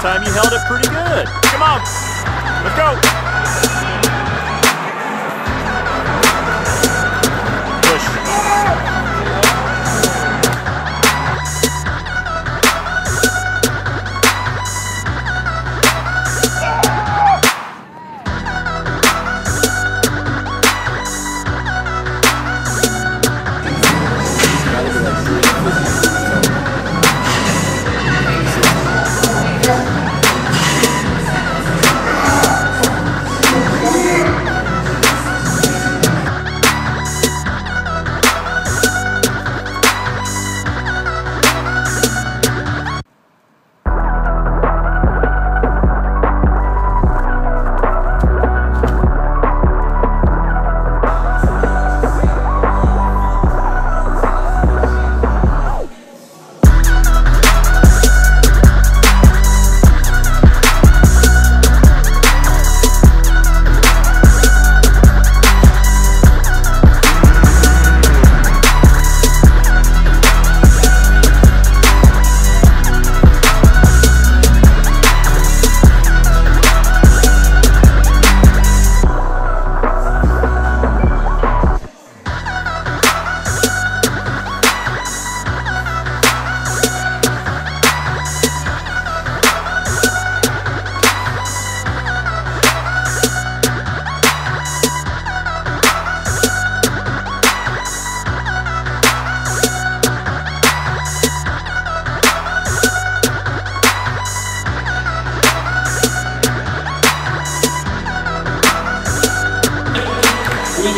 time you held it pretty good. Come on. Let's go.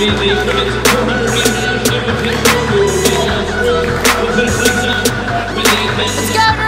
Let's go,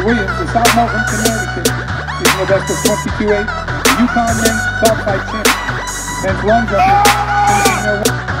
Williams in South Mountain Connecticut, is the best of 22-8 UConn men's dogfight champion. and long jumper